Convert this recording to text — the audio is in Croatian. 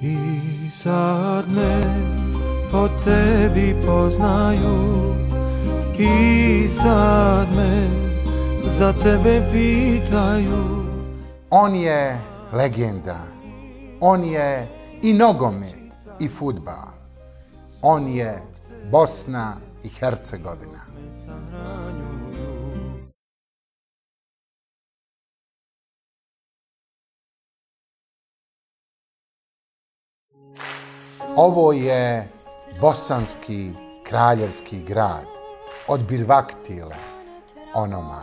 I sad me po tebi poznaju I sad me za tebe pitaju On je legenda. On je i nogomet i futbal. On je Bosna i Hercegovina. Ovo je bosanski kraljevski grad od Birvaktile, onoma